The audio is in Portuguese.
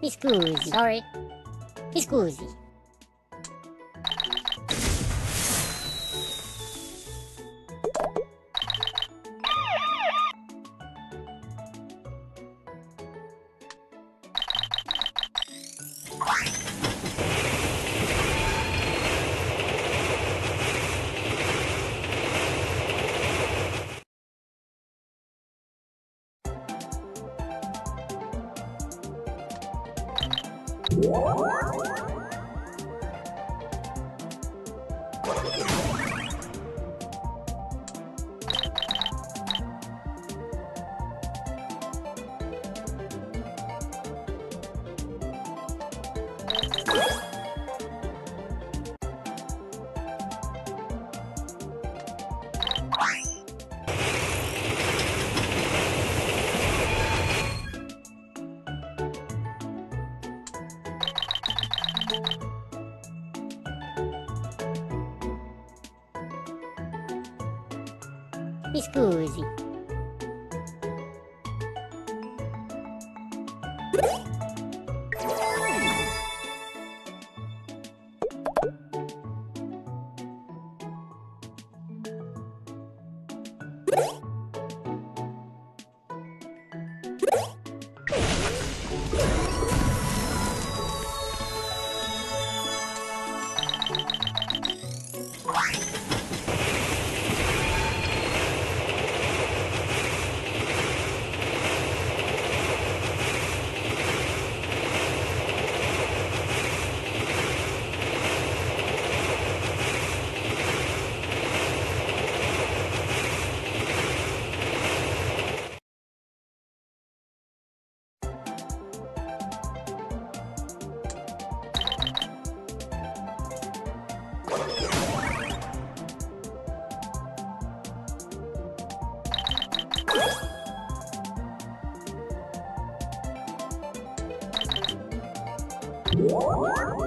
Mi scusi. Sorry. Mi scusi. Yeah. Mi scusi. Bye. What?